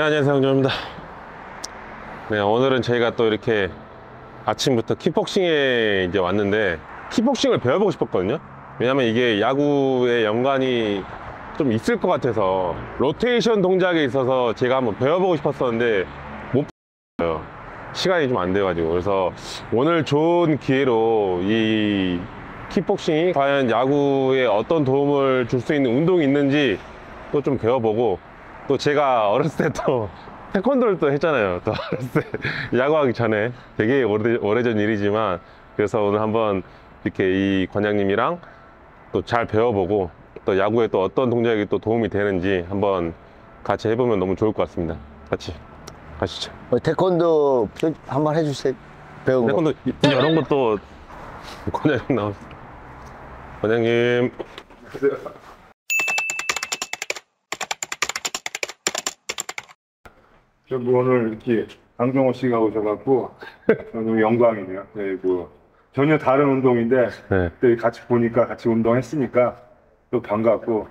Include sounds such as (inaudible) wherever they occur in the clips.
네, 안녕하세요. 정조입니다. 네, 오늘은 저희가 또 이렇게 아침부터 킥복싱에 이제 왔는데, 킥복싱을 배워보고 싶었거든요. 왜냐면 이게 야구의 연관이 좀 있을 것 같아서, 로테이션 동작에 있어서 제가 한번 배워보고 싶었었는데, 못 배워요. 시간이 좀 안 돼가지고. 그래서 오늘 좋은 기회로 이 킥복싱이 과연 야구에 어떤 도움을 줄 수 있는 운동이 있는지 또 좀 배워보고 또 제가 어렸을 때 또 태권도를 또 했잖아요. 또 (laughs) 어렸을 때 야구하기 전에 되게 오래, 오래전 일이지만 그래서 오늘 한번 이렇게 이 관장님이랑 또 잘 배워보고 또 야구에 또 어떤 동작이 또 도움이 되는지 한번 같이 해보면 너무 좋을 것 같습니다. 같이 가시죠. 어, 태권도 한번 해주세요. 배운 거. 태권도 이- 이런 것도 관장님 나왔어. 관장님. 저 뭐 오늘 이렇게 강정호 씨가 오셔갖고 너무 영광이네요. 네, 뭐 전혀 다른 운동인데 네. 그때 같이 보니까 같이 운동했으니까 또 반갑고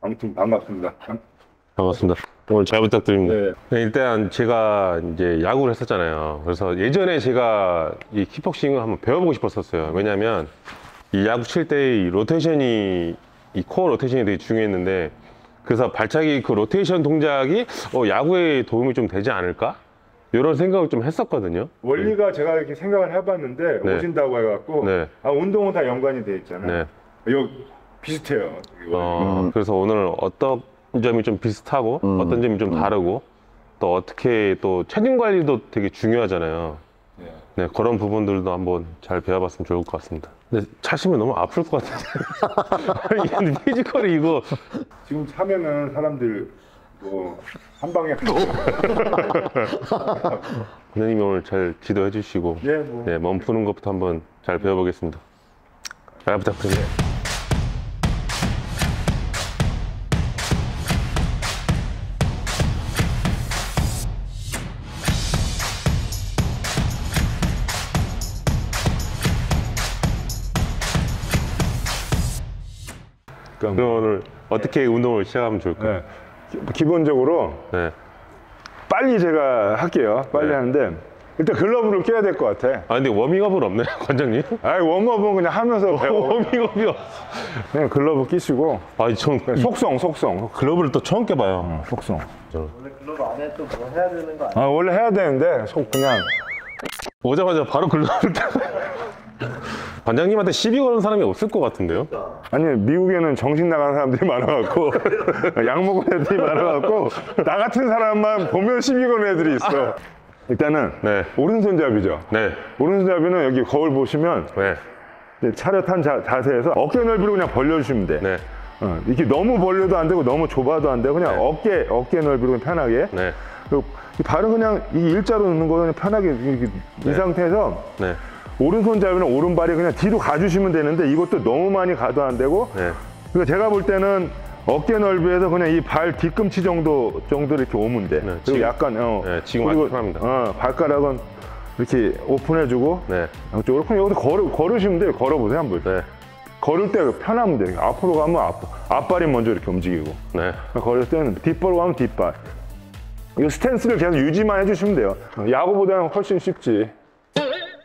아무튼 반갑습니다. 반갑습니다. 오늘 잘 부탁드립니다. 네. 네, 일단 제가 이제 야구를 했었잖아요. 그래서 예전에 제가 이 킥복싱을 한번 배워보고 싶었었어요. 왜냐면 이 야구 칠 때 이 로테이션이 이 코어 로테이션이 되게 중요했는데 그래서 발차기 그 로테이션 동작이 어, 야구에 도움이 좀 되지 않을까? 이런 생각을 좀 했었거든요. 원리가 제가 이렇게 생각을 해봤는데 네. 오신다고 해갖고 네. 아 운동은 다 연관이 돼 있잖아요. 네. 이거 비슷해요. 어, 그래서 오늘 어떤 점이 좀 비슷하고 어떤 점이 좀 다르고 또 어떻게 또 체중 관리도 되게 중요하잖아요. 네. 네, 그런 부분들도 한번 잘 배워봤으면 좋을 것 같습니다. 근데 차시면 너무 아플 것 같은데. (laughs) 피지컬이 이거. 지금 차면은 사람들 뭐한 방에 (laughs) 선생님이 오늘 잘 지도해 주시고. 예, 뭐. 네, 몸 푸는 것부터 한번 잘 배워보겠습니다. 잘 부탁드립니다. 그러니까 어떻게 운동을 시작하면 좋을까요? 네. 기- 기본적으로 네. 빨리 제가 할게요. 빨리 네. 하는데 일단 글러브를 껴야 될 것 같아. 아, 근데 워밍업은 없네, (laughs) 관장님. 아이 warm-up은 그냥 하면서. (laughs) 워밍업이 없어. 그냥 글러브 끼시고 아, 전이 속성 속성 글러브를 또 처음 껴봐요. 속성. 원래 글러브 안에 또 뭐 해야 되는 거 아니야? 아 원래 해야 되는데 속 그냥 오자마자 바로 글러브를 딱. 관장님한테 시비 거는 사람이 없을 것 같은데요? 아니 미국에는 정신 나간 사람들이 많아갖고 (laughs) 약 먹은 애들이 많아갖고 나 같은 사람만 보면 시비 거는 애들이 있어. 일단은 네. 오른손잡이죠. 네. 오른손잡이는 여기 거울 보시면 네. 차렷한 자, 자세에서 어깨 넓이로 그냥 벌려주시면 돼. 네. 어, 이렇게 너무 벌려도 안 되고 너무 좁아도 안 되고 그냥 네. 어깨 어깨 넓이로 편하게. 네. 그리고 이 발은 그냥 이 일자로 넣는 거 편하게 이 상태에서 네. 오른손잡이는 오른발이 그냥 뒤로 가주시면 되는데 이것도 너무 많이 가도 안 되고 네. 그러니까 제가 볼 때는 어깨 넓이에서 그냥 이 발 뒤꿈치 정도 정도 이렇게 오면 돼. 그리고 지금- 약간 어 네, 지금 그리고, 편합니다. 어, 발가락은 이렇게 오픈해주고 네. 양쪽으로 그냥 여기서 걸어 걸으시면 돼요. 걸어보세요 한번. 네. 걸을 때 편하면 돼. 앞으로 가면 앞 앞발이 먼저 이렇게 움직이고 네. 걸을 때는 뒷발로 가면 뒷발. 이 스탠스를 계속 유지만 해주시면 돼요. 야구보다는 훨씬 쉽지.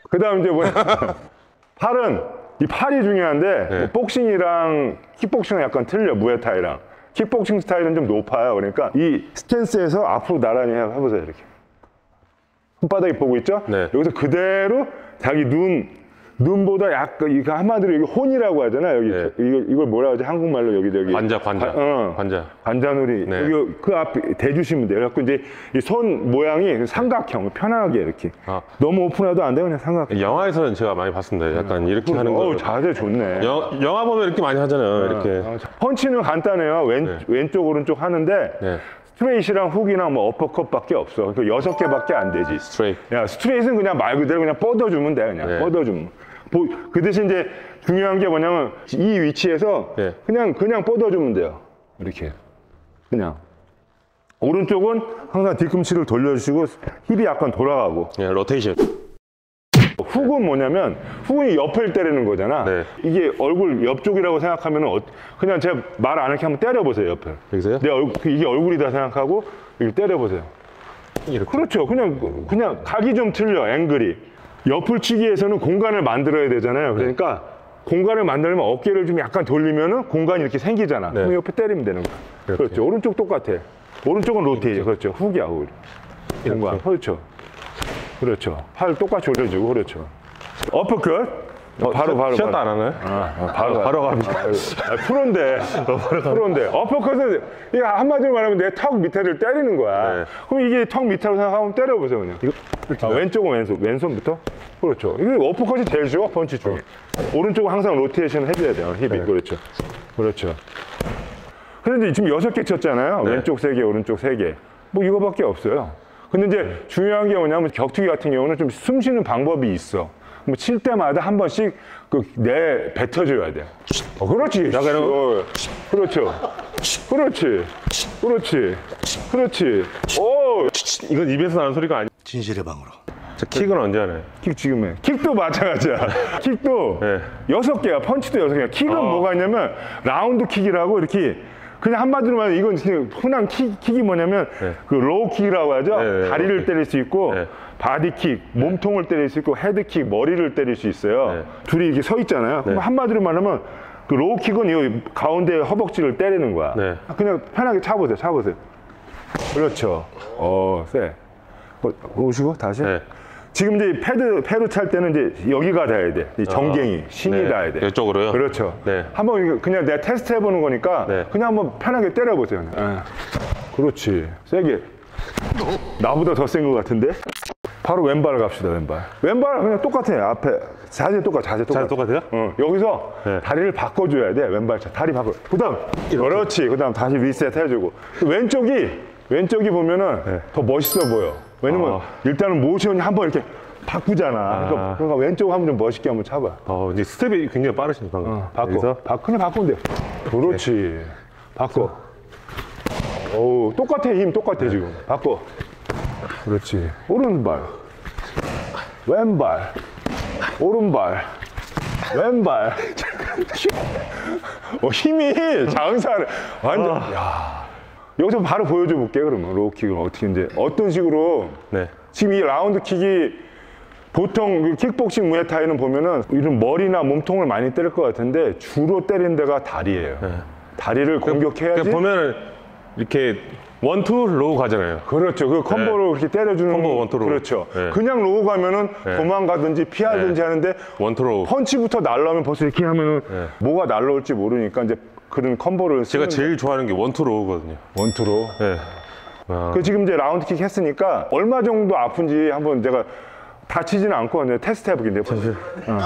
그 다음 이제 뭐야. (laughs) 팔은, 이 팔이 중요한데, 네. 뭐 복싱이랑 킥복싱은 약간 틀려, 무에타이랑. 킥복싱 스타일은 좀 높아요. 그러니까 이 스탠스에서 앞으로 나란히 해- 해보세요, 이렇게. 손바닥이 보고 있죠? 네. 여기서 그대로 자기 눈, 눈보다 약간, 이거 한마디로 여기 horn이라고 하잖아요. 여기, 네. 이거, 이걸 뭐라 하지? 한국말로 여기, 저기. 관자, 관자. 관- 어. 관자. 관자놀이 네. 여기 그 앞에 대주시면 돼요. 그래서 이제 이 손 모양이 삼각형 편하게 이렇게 아. 너무 오픈해도 안 돼요. 그냥 삼각형. 영화에서는 제가 많이 봤습니다. 약간 이렇게 하는 거. 자세 좋네. 영, 영화 보면 이렇게 많이 하잖아요. 이렇게. 어, 펀치는 간단해요. 왼, 네. 왼쪽 오른쪽 하는데 네. 스트레이트랑 훅이랑 뭐 어퍼컷밖에 없어. 그 여섯 개밖에 안 되지. 스트레이트. 야 스트레이트는 그냥 말 그대로 그냥 뻗어주면 돼 그냥 네. 뻗어주면. 보- 그 대신 이제 중요한 게 뭐냐면 이 위치에서 네. 그냥 그냥 뻗어주면 돼요. 이렇게 그냥. 오른쪽은 항상 뒤꿈치를 돌려주시고 힙이 약간 돌아가고 네, 로테이션. 훅은 뭐냐면 훅이 옆을 때리는 거잖아. 네. 이게 얼굴 옆쪽이라고 생각하면 은 그냥 제가 말 안 이렇게 한번 때려보세요 옆을. 여기서요? 내 얼굴 이게 얼굴이다 생각하고 이렇게 때려보세요. 이렇게. 그렇죠. 그냥 그냥 각이 좀 틀려 앵글이. 옆을 치기에서는 공간을 만들어야 되잖아요. 그러니까 공간을 만들면 어깨를 좀 약간 돌리면은 공간이 이렇게 생기잖아. 네. 그럼 옆에 때리면 되는 거야. 이렇게. 그렇죠. 오른쪽 똑같아. 오른쪽은 로테이지. 그렇죠. 훅이야 훅. 공간. 그렇죠. 그렇죠. 팔 똑같이 올려주고 그렇죠. 어퍼컷. 바로 바로 바로. 안 하나요? 아, 바로 바로 갑니다. 아, 프로인데 프로인데 어퍼컷은 이게 한마디로 말하면 내 턱 밑에를 때리는 거야. 네. 그럼 이게 턱 밑으로 생각하면 때려보세요 그냥. 아, 왼쪽은 왼손 왼손부터 그렇죠. 이게 어퍼컷이 제일 펀치 중에. 오른쪽은 항상 로테이션 해줘야 돼요 힙이 그렇죠. 그렇죠. 근데 지금 여섯 개 쳤잖아요. 네. 왼쪽 세 개, 오른쪽 세 개. 뭐 이거밖에 없어요. 근데 이제 중요한 게 뭐냐면 격투기 같은 경우는 좀 숨 쉬는 방법이 있어. 뭐 칠 때마다 한 번씩 그내 뱉어줘야 돼. 어, 그렇지. 자, 그럼- 어, 그렇죠. 그렇지. 그렇지. 그렇지. 오, 이건 입에서 나는 소리가 아니. 진실의 방으로. 저 킥은 언제 하나요? 킥 지금 해. 킥도 마찬가지야. (laughs) 킥도 네. 여섯 개야. 펀치도 여섯 개야. 킥은 어. 뭐가 있냐면 round kick이라고 이렇게 그냥 한마디로 말하면 이건 그냥 흔한 킥, 킥이 뭐냐면 네. 그 low kick이라고 하죠. 네, 네, 다리를. 때릴 수 있고 네. body kick, 몸통을 때릴 수 있고 head kick, 머리를 때릴 수 있어요. 네. 둘이 이렇게 서 있잖아요. 그럼 한마디로 말하면 그 low kick은 이 가운데 허벅지를 때리는 거야. 네. 그냥 편하게 차보세요. 차보세요. 그렇죠. 어, 세. 어, 오시고 다시. 네. 지금 이제 패드 패드 찰 때는 이제 여기가 닿아야 돼. 이 정갱이 shin이 네. 닿아야 돼. 이쪽으로요? 그렇죠. 네. 한번 그냥 내가 테스트 해보는 거니까 네. 그냥 한번 편하게 때려보세요. 예. 그렇지. 세게. 나보다 더 센 것 같은데? 바로 왼발 갑시다. 왼발. 왼발 그냥 똑같아요. 앞에 자세 똑같아. 자세 똑같아. 자세 똑같아요? 어, 여기서 네. 다리를 바꿔줘야 돼. 왼발차. 다리 바꿔. 그 다음 그렇지. 그 다음 다시 리셋 해주고. 왼쪽이 왼쪽이 보면은 더 멋있어 보여. 왜냐면 네. 아. 일단은 모션이 한 번 이렇게 바꾸잖아. 그러니까, 아. 그러니까 왼쪽 한번 좀 멋있게 한번 차봐. 어, 이제 스텝이 굉장히 빠르시니까. 방금. 바꿔. 여기서 바, 그냥 바꾸면 돼. 그렇지. 바꿔. 어우, 똑같아. 힘 똑같아, 지금. 바꿔. 그렇지. 오른발. 왼발. 오른발. 왼발. (laughs) 어, 힘이 장사를. 완전. 야. 여기서 바로 보여줘 볼게, 그러면. 로우킥을 어떻게 이제. 어떤 식으로. 네. 지금 이 라운드 킥이 보통 그 킥복싱 무에타이는 보면은 이런 머리나 몸통을 많이 때릴 것 같은데 주로 때리는 데가 다리예요. 다리를 공격해야지. 보면은 이렇게 원투 low 가잖아요. 그렇죠. 그 combo로 그렇게 때려주는 combo 원투 low. 그렇죠. 네. 그냥 low 가면은 네. 도망가든지 피하든지 하는데 원투 low. 펀치부터 날라오면 벌써 이렇게 하면은 뭐가 날라올지 모르니까 이제 그런 combo를 제가 제일 좋아하는 게 원투 low거든요. 원투 low. 네. 아, 그 지금 이제 round kick 했으니까 얼마 정도 아픈지 한번 제가 다치지는 않고 테스트. 어.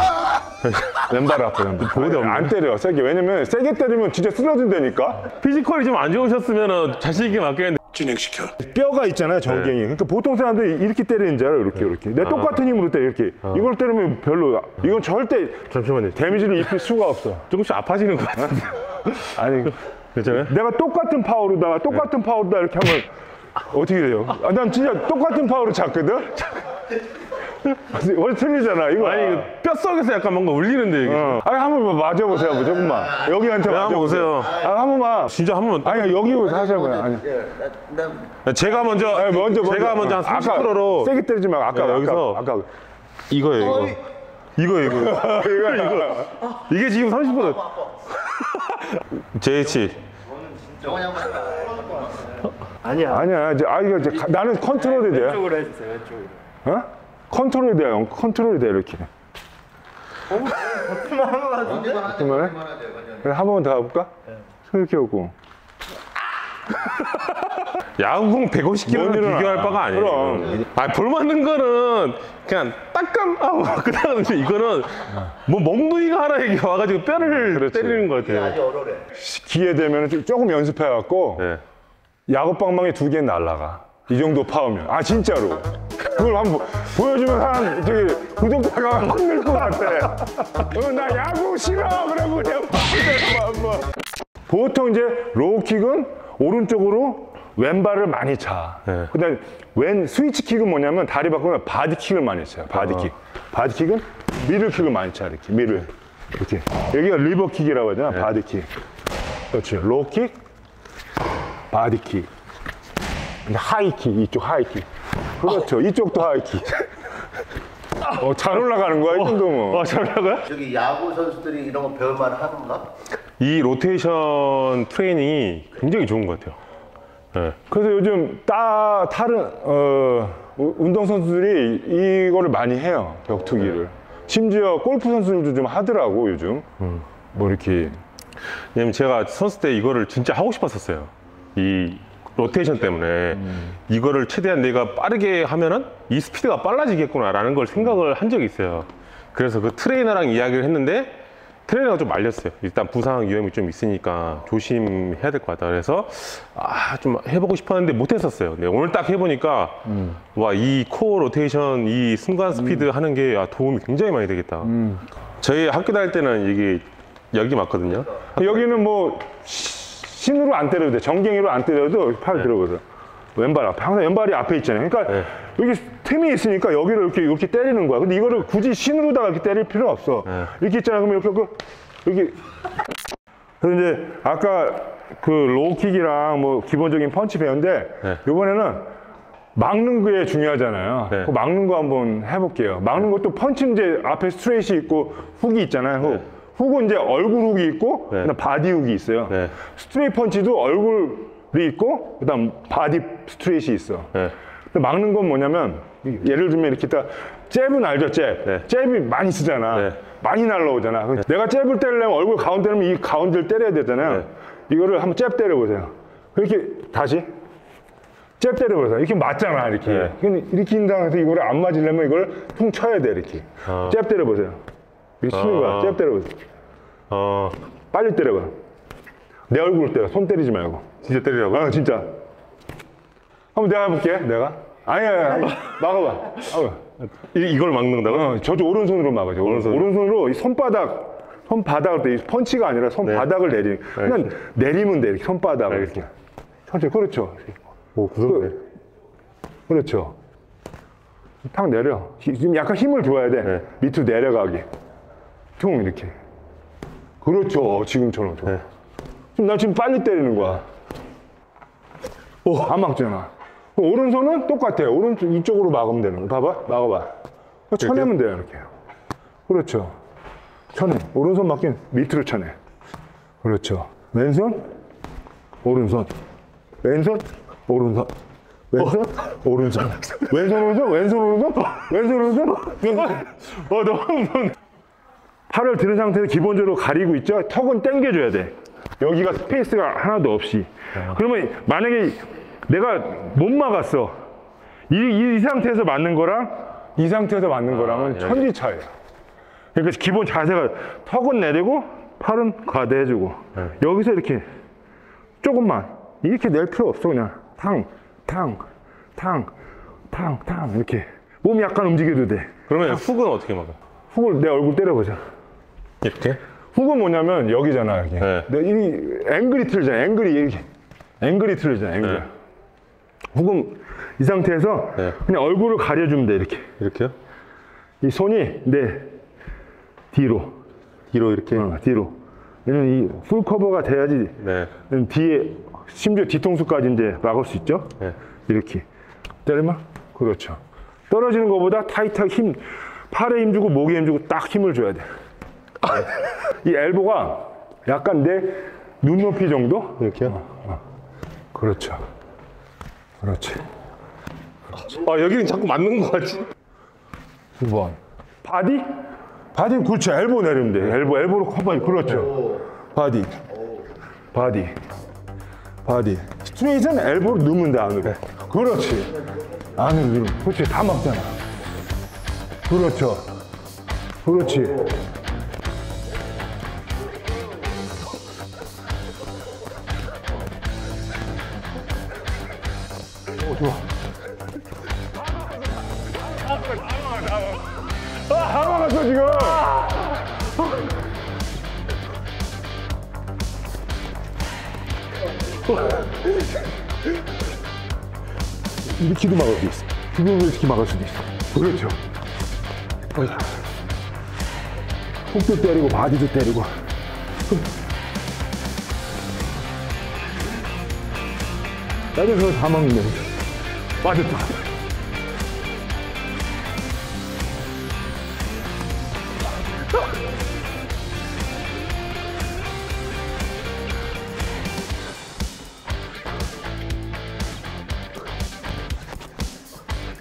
(laughs) 왼발 아파 왼발. 보호대 없네. 안 때려 세게. 왜냐면 세게 때리면 진짜 쓰러진다니까. physical이 좀 안 좋으셨으면 자신 있게 맞겠는데. 진행시켜. 뼈가 있잖아요 정갱이. 그러니까 보통 사람들이 이렇게 때리는 줄 알아요. 이렇게 이렇게. 내 똑같은 힘으로 때려 이렇게. 이걸 때리면 별로. 이건 절대 잠시만요. 데미지를 입힐 수가 없어. 조금씩 아파지는 것 같은데. (laughs) 아니 괜찮아요? 내가 똑같은 파워로다가 똑같은 파워로다 이렇게 하면 어떻게 돼요? 아, 난 진짜 똑같은 파워로 잡거든. (laughs) 원래 틀리잖아 이거. 아니, 이거 뼛속에서 약간 뭔가 울리는데, 이게. 어. 아니 한 번만 맞아보세요, 뭐 조금만. 여기한테 네, 한번 맞아보세요. 오세요. 아, 한 번만. 진짜 한 번. 아니 여기 다시 해봐요. 아니. 제가 먼저, 아니, 먼저 제가 먼저 한 30%로. 세게 때리지 말고 아까 네, 여기서. 아까, 아까. 이거예요, 이거. (laughs) 이거, 이거. 이거. 이게 지금 30%. JH. (laughs) 아니야. 아니야 이제 아 이거 이제 가- 나는 컨트롤이 돼. 왼쪽으로 해주세요. 왼쪽으로. 어? 컨트롤이 돼요. 컨트롤이 돼 이렇게. 정말? 그래 한번 더 해볼까? 이렇게 하고. 야구공 150kg를 뭔 일은 비교할 알아. 바가 아니에요. 그럼. 아, 볼 맞는 거는 그냥 따끔하고 (laughs) 그다음 이제 이거는 뭐 멍둥이가 하나 이렇게 와가지고 뼈를 그렇지. 때리는 것 같아요. 어려래. 기회 되면 좀 조금 연습해갖고 네. 야구방망이 두 개 날라가. 이 정도 파우면. 아, 진짜로. 그걸 한번 보- 보여주면 사람, 저기, 구독자가 확 늘 것 같아. 어, 나 야구 싫어! 그러고 내가 한번. 보통 이제 low kick은 오른쪽으로 왼발을 많이 차. 네. 그 다음에 왼 switch kick은 뭐냐면 다리 바꾸면 바디킥을 많이 쳐요. 바디킥. 바디킥은 미들킥을 많이 차 이렇게 middle 이렇게 여기가 liver kick이라고 하잖아 body kick 그렇지 low kick body kick 근데 하이킥 이쪽 하이킥 그렇죠 이쪽도 하이킥 어, 잘 올라가는 거야 이 정도면 어, 잘 나가요? 저기 야구 선수들이 이런 거 배울만 하는가? 이 로테이션 트레이닝이 굉장히 좋은 것 같아요. 네. 그래서 요즘 따 다른 어, 우- 운동 선수들이 이거를 많이 해요 격투기를 심지어 골프 선수들도 좀 하더라고 요즘 뭐 이렇게 왜냐면 제가 선수 때 이거를 진짜 하고 싶었었어요. 이 로테이션 때문에 이거를 최대한 내가 빠르게 하면은 이 스피드가 빨라지겠구나라는 걸 생각을 한 적이 있어요. 그래서 그 트레이너랑 이야기를 했는데 트레이너가 좀 말렸어요. 일단 부상 위험이 좀 있으니까 조심해야 될 것 같다. 그래서 아, 좀 해보고 싶었는데 못했었어요. 근데 오늘 딱 해보니까 와, 이 코어 로테이션, 이 순간 스피드 하는 게 아, 도움이 굉장히 많이 되겠다. 저희 학교 다닐 때는 이게 여기 맞거든요. 여기는 뭐 시- shin으로 안 때려도 돼 정갱이로 안 때려도 팔 들어보세요 왼발 앞에 항상 왼발이 앞에 있잖아요 그러니까 네. 여기 틈이 있으니까 여기를 이렇게 이렇게 때리는 거야 근데 이거를 굳이 shin으로다가 이렇게 때릴 필요 없어 네. 이렇게 있잖아 그러면 이렇게 여기 그래서 이제 아까 그 low kick이랑 뭐 기본적인 펀치 배웠는데 네. 이번에는 막는 게 중요하잖아요. 네. 그 막는 거 한번 해볼게요. 막는 것도 펀치 이제 앞에 스트레이트 있고 훅이 있잖아요. 훅. 네. 훅은 이제 얼굴 훅이 있고 네. 그다음 body 훅이 있어요. 네. 스트레이트 펀치도 얼굴이 있고 그다음 body 스트레이트이 있어. 네. 근데 막는 건 뭐냐면 예를 들면 이렇게 딱 잽은 알죠 잽. 네. 잽이 많이 쓰잖아. 네. 많이 날라오잖아. 그럼 내가 잽을 때리려면 얼굴 가운데면 이 가운데를 때려야 되잖아요. 네. 이거를 한번 잽 때려보세요. 이렇게 다시 잽 때려보세요. 이렇게 맞잖아 이렇게. 네. 이렇게 인 상황에서 이거를 안 맞으려면 이걸 퉁 쳐야 돼 이렇게. 아. 잽 때려보세요. 이렇게 치는 거야. 아. 잽 때려보세요. 어, 빨리 때려봐. 내 얼굴을 때려. 손 때리지 말고. 진짜 때리라고? 아 진짜. 한번 내가 해볼게. 내가. 아니야. 아니, 막아봐. 막아봐. 이, 이걸 막는다고? 어, 저쪽 오른손으로 막아줘. 오른손. 오른손으로 이 손바닥, 손바닥을 때, 이 펀치가 아니라 손바닥을 내리. 그냥 내리면 돼. 이렇게 손바닥을. 알겠습니다. 천천히. 그렇죠. 오, 구석네. 그렇죠. 탁 내려. 히- 지금 약간 힘을 줘야 돼. 네. 밑으로 내려가게. 퉁 이렇게. 그렇죠. 지금처럼. 네. 지금 나 지금 빨리 때리는 거야. 오, 안 막잖아. 오른손은 똑같아요. 오른쪽 이쪽으로 막으면 되는 거. 봐봐. 막아봐. 쳐내면 돼요. 이렇게. 그렇죠. 쳐내. 오른손 막긴 밑으로 쳐내. 그렇죠. 왼손, 오른손. 왼손, 오른손. 왼손, 오른손. 왼손, 오른손, 왼손, 오른손, 왼손, 오른손, 왼손. 어, 너무. 팔을 들은 상태에서 기본적으로 가리고 있죠? 턱은 당겨줘야 돼. 여기가 space가 하나도 없이. 그러면 만약에 내가 못 막았어. 이, 이, 이 상태에서 맞는 거랑 이 상태에서 맞는 거랑은 천지 차이야. 그러니까 기본 자세가 턱은 내리고 팔은 과대해주고 여기서 이렇게 조금만 이렇게 낼 필요 없어 그냥 탕, 탕, 탕, 탕, 탕 이렇게 몸 약간 움직여도 돼. 그러면 훅은 어떻게 막아? 훅을 내 얼굴 때려보자. 이렇게? 훅은 뭐냐면 여기잖아 여기. 네. 내 이, 앵글이 틀리잖아. 앵글이 이렇게. 앵글이 틀리잖아. 앵글. 네. 훅은 이 상태에서 네. 그냥 얼굴을 가려주면 돼 이렇게. 이렇게요? 이 손이 내 뒤로. 뒤로 이렇게? 어, 뒤로. 왜냐면 이 풀 커버가 돼야지 네. 뒤에 심지어 뒤통수까지 이제 막을 수 있죠. 네. 이렇게 때리면 그렇죠. 떨어지는 것보다 타이트하게 힘 팔에 힘 주고 목에 힘 주고 딱 힘을 줘야 돼. 이 엘보가 약간 내 눈높이 정도? 이렇게요? 그렇죠. 그렇지. 아, 여기는 자꾸 맞는 거 같지? 2번. body? body 그렇죠. elbow 내리면 돼. elbow elbow로 커버 그렇죠. body. body. body. 스트레이트는 elbow로 넣으면 돼 안으로. 그렇지. 안으로. 그렇지. 다 막잖아. 그렇죠. 그렇지. 오, 좋아. 아, 다 막았어, 지금. 이렇게도 막을 수 있어. 지금 이렇게 막을 수도 있어. 그렇죠. 훅도 때리고 바디도 때리고 여기서 다 먹는 데 빠졌다.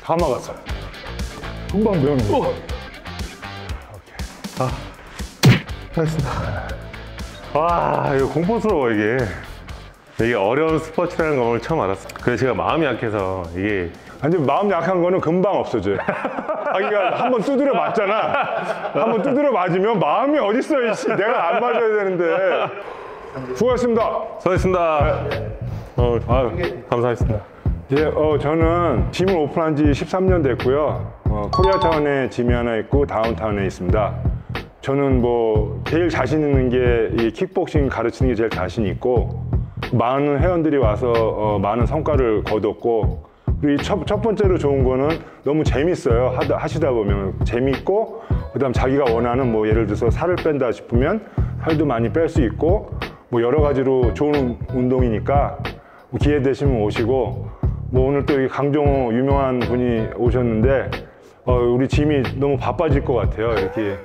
다 막았어요. 금방 배우는 거와 이거 공포스러워 이게 이게 어려운 스포츠라는 걸 처음 알았어 그래서 제가 마음이 약해서 이게 아니 마음 약한 거는 금방 없어져요. 자기가 한번 두드려 맞잖아. 한번 두드려 맞으면 마음이 어딨어, 이씨. 내가 안 맞아야 되는데. 수고하셨습니다. 수고하셨습니다 어, 아유, 감사했습니다 예, 어, 저는 짐을 오픈한 지 13년 됐고요. 어, 코리아타운에 짐이 하나 있고 다운타운에 있습니다. 저는 뭐 제일 자신 있는 게 이 킥복싱 가르치는 게 제일 자신 있고 많은 회원들이 와서 어, 많은 성과를 거뒀고 그리고 이 첫, 첫 번째로 좋은 거는 너무 재밌어요. 하다, 하시다 보면 재밌고 그 다음 자기가 원하는 뭐 예를 들어서 살을 뺀다 싶으면 살도 많이 뺄 수 있고 뭐 여러 가지로 좋은 운동이니까 뭐 기회 되시면 오시고 뭐 오늘 또 강정호 유명한 분이 오셨는데 어, 우리 짐이 너무 바빠질 것 같아요. 이렇게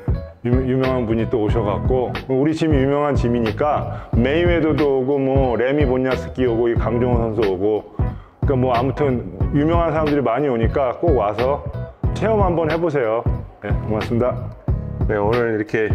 유, 유명한 분이 또 오셔갖고 우리 짐이 유명한 짐이니까 메이웨더도 오고 뭐 레미 본야스키 오고 이 강정호 선수 오고 그러니까 뭐 아무튼 유명한 사람들이 많이 오니까 꼭 와서 체험 한번 해보세요. 네, 고맙습니다. 네, 오늘 이렇게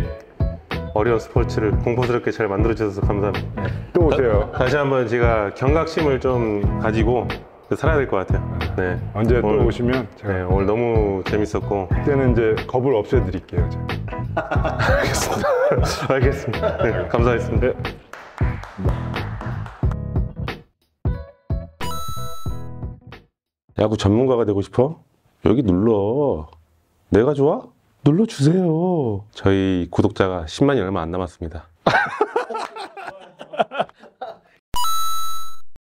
어려운 스포츠를 공포스럽게 잘 만들어 주셔서 감사합니다 또 오세요. 다 시 한번 제가 경각심을 좀 가지고 살아야 될 것 같아요 네 언제 또 오늘- 오시면 제가 네, 오늘 너무 재밌었고 그때는 이제 겁을 없애드릴게요. 제가. (laughs) 알겠습니다 네, 감사했습니다 야구 전문가가 되고 싶어? 여기 눌러. 내가 좋아? 눌러주세요. 저희 구독자가 10만이 얼마 안 남았습니다. (laughs)